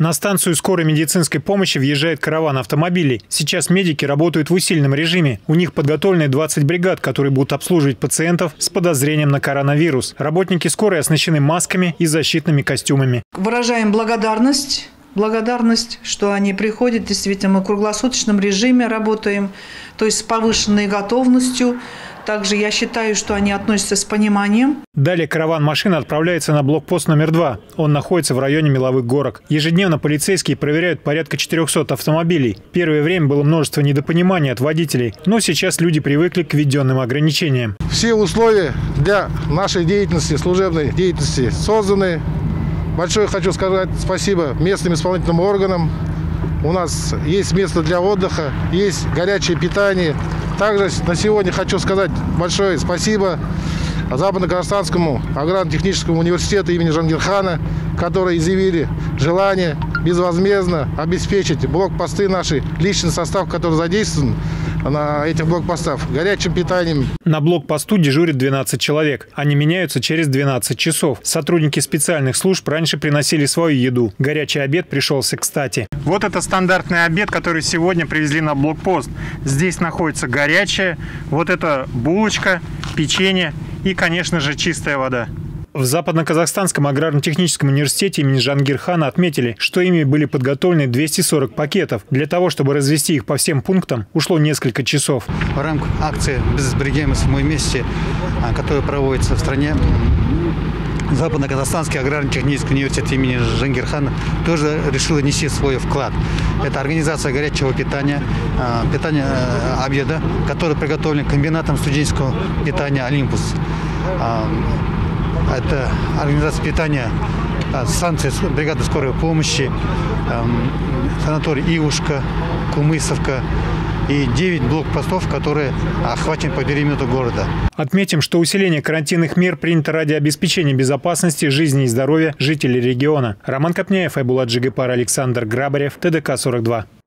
На станцию скорой медицинской помощи въезжает караван автомобилей. Сейчас медики работают в усиленном режиме. У них подготовлены 20 бригад, которые будут обслуживать пациентов с подозрением на коронавирус. Работники скорой оснащены масками и защитными костюмами. Выражаем благодарность благодарность, что они приходят. Действительно, мы в круглосуточном режиме работаем, то есть с повышенной готовностью. Также я считаю, что они относятся с пониманием. Далее караван машины отправляется на блокпост номер два. Он находится в районе Меловых горок. Ежедневно полицейские проверяют порядка 400 автомобилей. Первое время было множество недопониманий от водителей, но сейчас люди привыкли к введенным ограничениям. Все условия для нашей деятельности, служебной деятельности созданы. Большое хочу сказать спасибо местным исполнительным органам. У нас есть место для отдыха, есть горячее питание. Также на сегодня хочу сказать большое спасибо Западно-Казахстанскому аграрно-техническому университету имени Жангирхана, которые изъявили желание безвозмездно обеспечить блокпосты наши, личный состав, который задействован на этих блокпостах, горячим питанием. На блокпосту дежурит 12 человек. Они меняются через 12 часов. Сотрудники специальных служб раньше приносили свою еду. Горячий обед пришелся кстати. Вот это стандартный обед, который сегодня привезли на блокпост. Здесь находится горячая, вот это булочка, печенье и, конечно же, чистая вода. В Западно-Казахстанском аграрно-техническом университете имени Жангирхана отметили, что ими были подготовлены 240 пакетов. Для того, чтобы развести их по всем пунктам, ушло несколько часов. В рамках акции «Безбрегемость мы вместе», а, которая проводится в стране, Западно-Казахстанский аграрно-технический университет имени Жангирхана тоже решил нести свой вклад. Это организация горячего питания, а, питания э, обеда, который приготовлен комбинатом студенческого питания «Олимпус». А, это организация питания а, станции бригады скорой помощи, санаторий Ивушка, Кумысовка, и 9 блокпостов, которые охвачены по периметру города. Отметим, что усиление карантинных мер принято ради обеспечения безопасности жизни и здоровья жителей региона. Роман Копняев, Айбулат Джигапар, Александр Грабарев, ТДК-42.